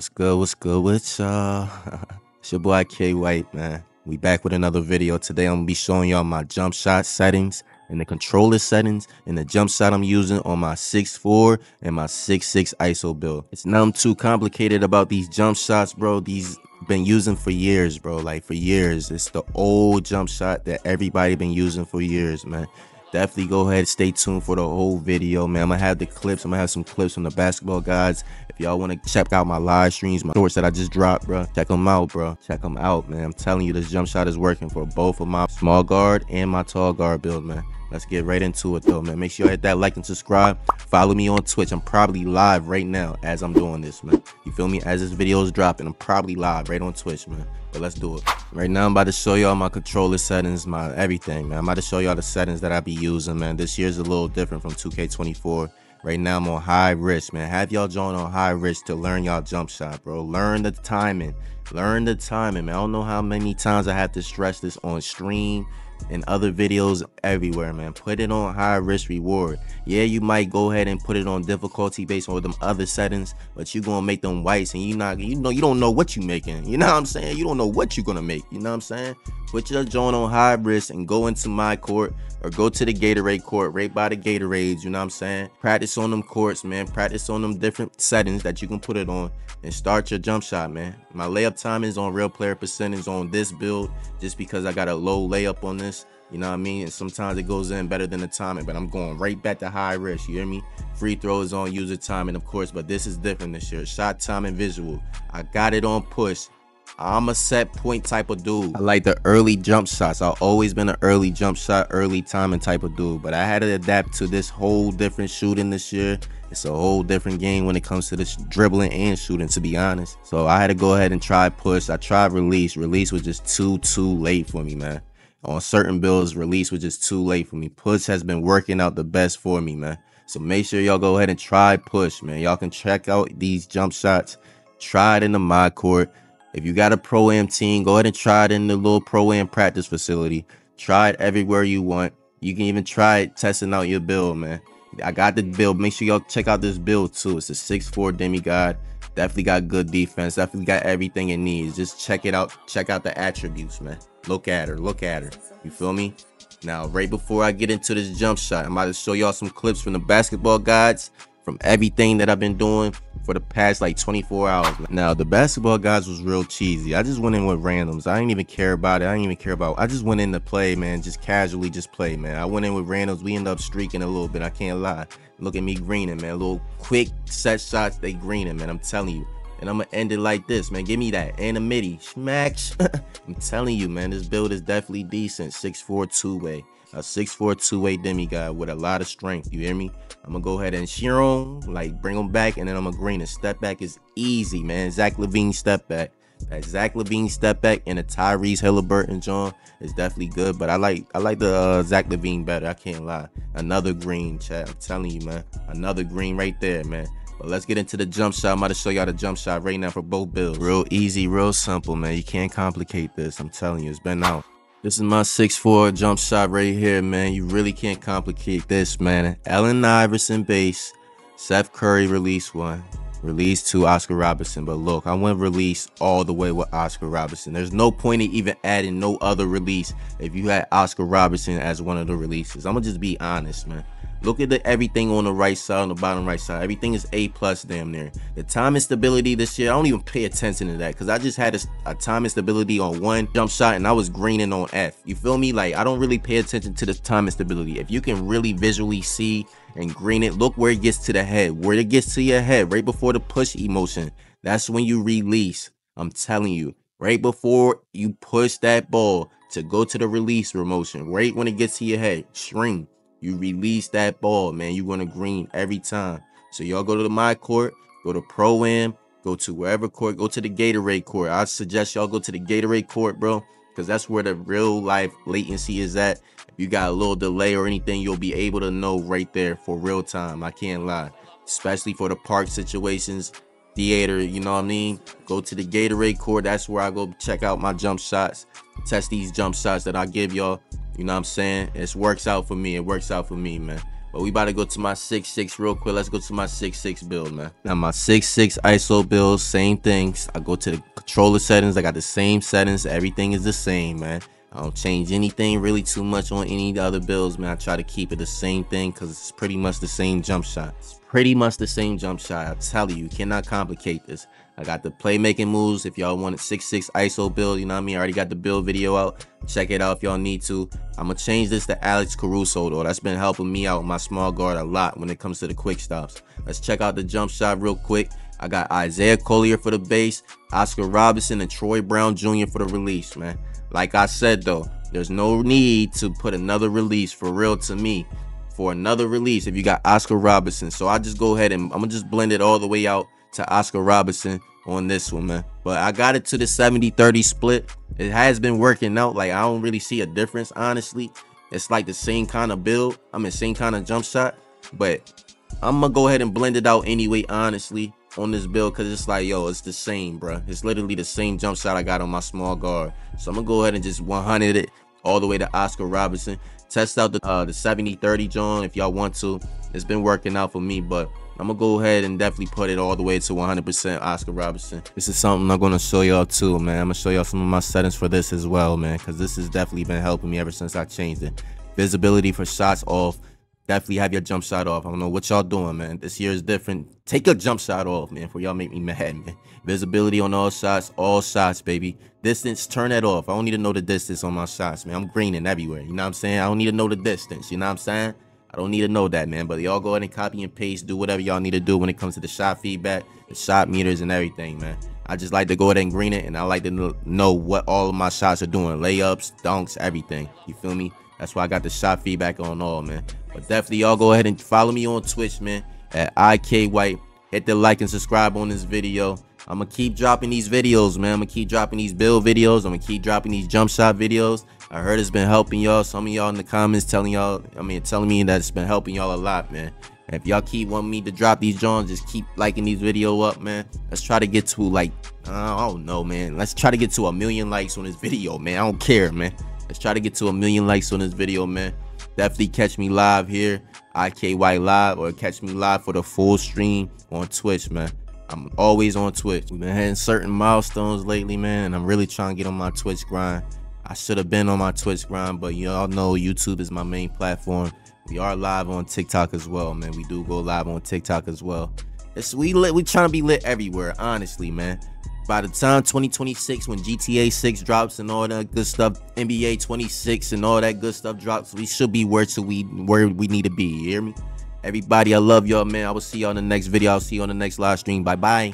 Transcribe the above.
What's good? What's good with y'all? it's your boy K White, man. We back with another video. Today I'm gonna be showing y'all my jump shot settings and the controller settings and the jump shot I'm using on my 6'4 and my 6'6 ISO build. It's nothing too complicated about these jump shots, bro. These been using for years, bro. Like for years. It's the old jump shot that everybody been using for years, man definitely go ahead stay tuned for the whole video man. I'm gonna have the clips i'm gonna have some clips from the basketball guys. If y'all want to check out my live streams my shorts that i just dropped bro check them out bro check them out man. I'm telling you this jump shot is working for both of my small guard and my tall guard build man let's get right into it though man. Make sure you hit that like and subscribe. Follow me on twitch. I'm probably live right now as i'm doing this man. You feel me? As this video is dropping i'm probably live right on twitch man. But let's do it. Right now i'm about to show y'all my controller settings my everything man. I'm about to show y'all the settings that i be using man. This year's a little different from 2k24 right now i'm on high risk man. Have y'all join on high risk to learn y'all jump shot bro. Learn the timing. Learn the timing man. I don't know how many times i have to stress this on stream and other videos everywhere man put it on high risk reward yeah you might go ahead and put it on difficulty based on them other settings but you gonna make them whites and you not you know you don't know what you making you know what i'm saying you don't know what you're gonna make you know what i'm saying put your joint on high risk and go into my court or go to the Gatorade court right by the Gatorades, you know what I'm saying? Practice on them courts, man. Practice on them different settings that you can put it on and start your jump shot, man. My layup time is on real player percentage on this build just because I got a low layup on this. You know what I mean? And sometimes it goes in better than the timing, but I'm going right back to high risk. You hear me? Free throws on user timing, of course, but this is different this year. Shot time and visual. I got it on push. I'm a set point type of dude. I like the early jump shots. I've always been an early jump shot, early timing type of dude. But I had to adapt to this whole different shooting this year. It's a whole different game when it comes to this dribbling and shooting, to be honest. So I had to go ahead and try push. I tried release. Release was just too, too late for me, man. On certain builds, release was just too late for me. Push has been working out the best for me, man. So make sure y'all go ahead and try push, man. Y'all can check out these jump shots. Try it in the mod court. If you got a pro am team, go ahead and try it in the little pro am practice facility. Try it everywhere you want. You can even try it testing out your build, man. I got the build. Make sure y'all check out this build too. It's a 6'4 demigod. Definitely got good defense. Definitely got everything it needs. Just check it out. Check out the attributes, man. Look at her. Look at her. You feel me? Now, right before I get into this jump shot, I'm about to show y'all some clips from the basketball guides from everything that I've been doing for the past like 24 hours. Now, the basketball guys was real cheesy. I just went in with randoms. I didn't even care about it. I didn't even care about. I just went in to play, man. Just casually, just play, man. I went in with randoms. We ended up streaking a little bit. I can't lie. Look at me greening, man. Little quick set shots, they greening, man. I'm telling you. And I'm gonna end it like this, man. Give me that. And a midi. Smacks. I'm telling you, man. This build is definitely decent. 6'4 two-way a 6'4", two-way demigod with a lot of strength. You hear me? I'm gonna go ahead and shear him, like bring him back, and then I'm gonna green it. Step back is easy, man. Zach LaVine step back. That Zach LaVine step back and a Tyrese Haliburton John is definitely good, but I like I like the uh, Zach LaVine better. I can't lie. Another green, chat. I'm telling you, man. Another green right there, man. But let's get into the jump shot. I'm about to show y'all the jump shot right now for both builds. Real easy, real simple, man. You can't complicate this. I'm telling you, it's been out. This is my 6'4 jump shot right here, man. You really can't complicate this, man. Allen Iverson base. Seth Curry release one. Release two Oscar Robertson. But look, I went release all the way with Oscar Robertson. There's no point in even adding no other release if you had Oscar Robertson as one of the releases. I'm going to just be honest, man. Look at the everything on the right side, on the bottom right side. Everything is A plus damn near. The time and stability this year, I don't even pay attention to that because I just had a, a, time and stability on one jump shot and I was greening on F. You feel me? Like I don't really pay attention to the time and stability. If you can really visually see and green it, look where it gets to the head. Where it gets to your head, right before the push emotion. That's when you release. I'm telling you, right before you push that ball to go to the release emotion, right when it gets to your head, string you release that ball, man. You're gonna green every time. So y'all go to the my court, go to pro am, go to wherever court, go to the Gatorade court. I suggest y'all go to the Gatorade court, bro, because that's where the real life latency is at. If you got a little delay or anything, you'll be able to know right there for real time. I can't lie, especially for the park situations, theater. You know what I mean? Go to the Gatorade court. That's where I go check out my jump shots, test these jump shots that I give y'all. You know what I'm saying? It works out for me. It works out for me, man. But we about to go to my 6-6 real quick. Let's go to my 6-6 build, man. Now my 6-6 ISO build, same things. I go to the controller settings. I got the same settings. Everything is the same, man. I don't change anything really too much on any of the other builds, man. I try to keep it the same thing because it's pretty much the same jump shot. It's pretty much the same jump shot. I tell you, you cannot complicate this. I got the playmaking moves. If y'all want a 6-6 ISO build, you know what I mean? I already got the build video out. Check it out if y'all need to. I'm going to change this to Alex Caruso, though. That's been helping me out my small guard a lot when it comes to the quick stops. Let's check out the jump shot real quick. I got Isaiah Collier for the base, Oscar Robertson, and Troy Brown Jr. for the release, man. Like I said though, there's no need to put another release for real to me for another release if you got Oscar Robertson. So I just go ahead and I'm gonna just blend it all the way out to Oscar Robertson on this one, man. But I got it to the 70-30 split. It has been working out. Like I don't really see a difference, honestly. It's like the same kind of build. I mean, same kind of jump shot. But I'm gonna go ahead and blend it out anyway, honestly on this build because it's like, yo, it's the same, bro. It's literally the same jump shot I got on my small guard. So I'm gonna go ahead and just 100 it all the way to Oscar Robertson. Test out the uh, the 70-30 John if y'all want to. It's been working out for me, but I'm gonna go ahead and definitely put it all the way to 100% Oscar Robertson. This is something I'm gonna show y'all too, man. I'm gonna show y'all some of my settings for this as well, man, because this has definitely been helping me ever since I changed it. Visibility for shots off, definitely have your jump shot off. I don't know what y'all doing, man. This year is different. Take your jump shot off, man, for y'all make me mad, man. Visibility on all shots, all shots, baby. Distance, turn that off. I don't need to know the distance on my shots, man. I'm greening everywhere. You know what I'm saying? I don't need to know the distance. You know what I'm saying? I don't need to know that, man. But y'all go ahead and copy and paste, do whatever y'all need to do when it comes to the shot feedback, the shot meters, and everything, man. I just like to go ahead and green it, and I like to know what all of my shots are doing. Layups, dunks, everything. You feel me? That's why I got the shot feedback on all, man. But definitely y'all go ahead and follow me on Twitch, man, at IK White. Hit the like and subscribe on this video. I'm gonna keep dropping these videos, man. I'm gonna keep dropping these build videos. I'm gonna keep dropping these jump shot videos. I heard it's been helping y'all. Some of y'all in the comments telling y'all, I mean, telling me that it's been helping y'all a lot, man. And if y'all keep wanting me to drop these Johns, just keep liking these video up, man. Let's try to get to like, I don't know, man. Let's try to get to a million likes on this video, man. I don't care, man. Let's try to get to a million likes on this video, man. Definitely catch me live here, IKY Live, or catch me live for the full stream on Twitch, man. I'm always on Twitch. We've been hitting certain milestones lately, man, and I'm really trying to get on my Twitch grind. I should have been on my Twitch grind, but y'all know YouTube is my main platform. We are live on TikTok as well, man. We do go live on TikTok as well. It's we lit. We trying to be lit everywhere, honestly, man by the time 2026 when GTA 6 drops and all that good stuff, NBA 26 and all that good stuff drops, we should be where to we where we need to be. You hear me? Everybody, I love y'all, man. I will see y'all in the next video. I'll see you on the next live stream. Bye bye.